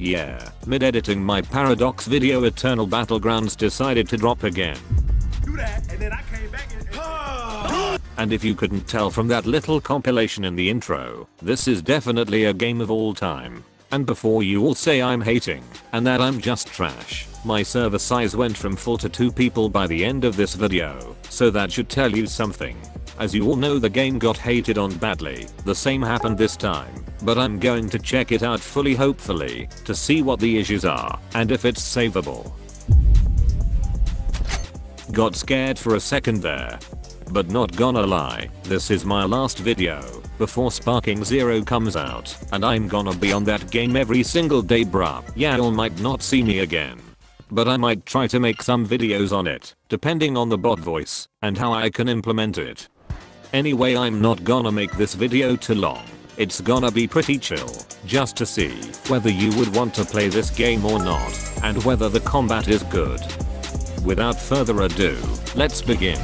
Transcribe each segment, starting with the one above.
yeah, mid-editing my Paradox video Eternal Battlegrounds decided to drop again. Do that, and then I came back and. And if you couldn't tell from that little compilation in the intro, this is definitely a game of all time. And before you all say I'm hating, and that I'm just trash, my server size went from 4 to 2 people by the end of this video, so that should tell you something. As you all know the game got hated on badly, the same happened this time, but I'm going to check it out fully hopefully, to see what the issues are, and if it's savable. Got scared for a second there. But not gonna lie, this is my last video, before Sparking Zero comes out, and I'm gonna be on that game every single day bruh. Y'all might not see me again. But I might try to make some videos on it, depending on the bot voice, and how I can implement it. Anyway I'm not gonna make this video too long. It's gonna be pretty chill, just to see whether you would want to play this game or not, and whether the combat is good. Without further ado, let's begin.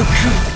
这我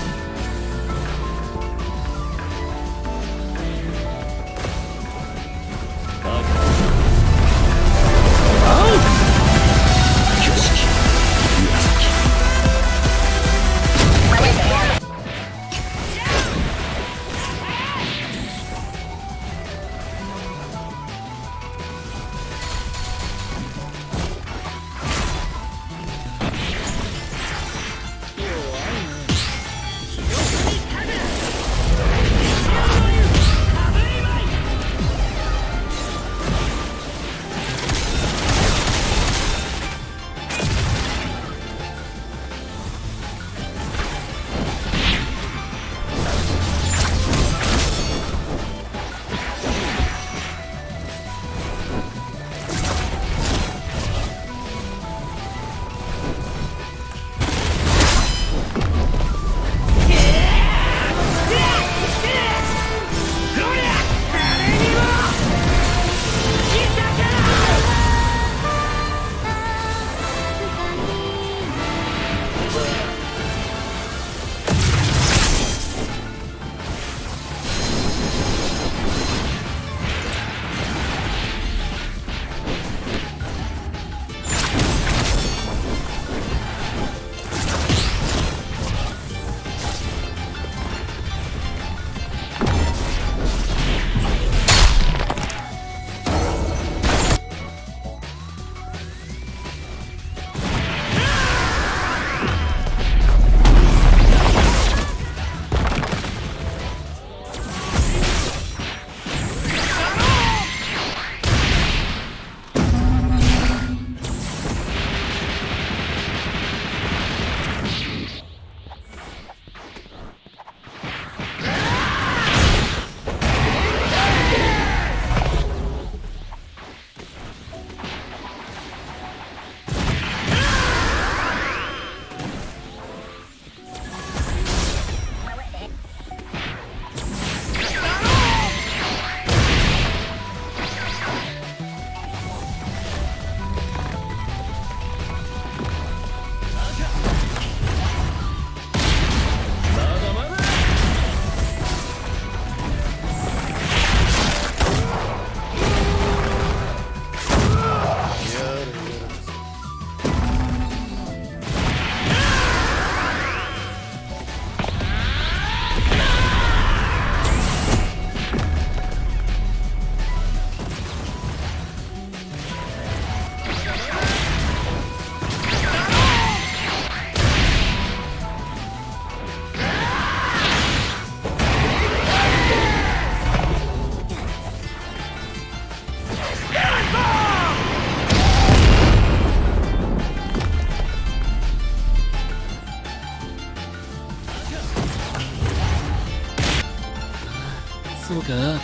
不可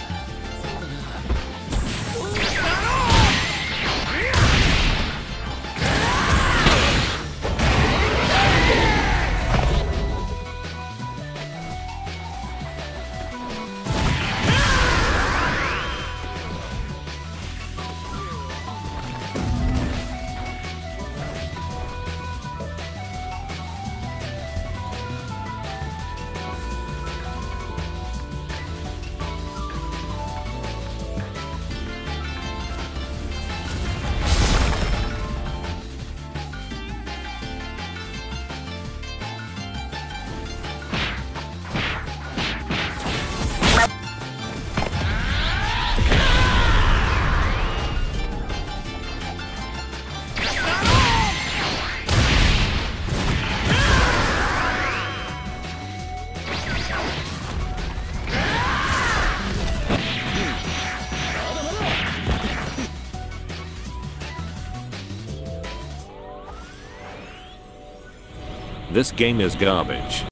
This game is garbage.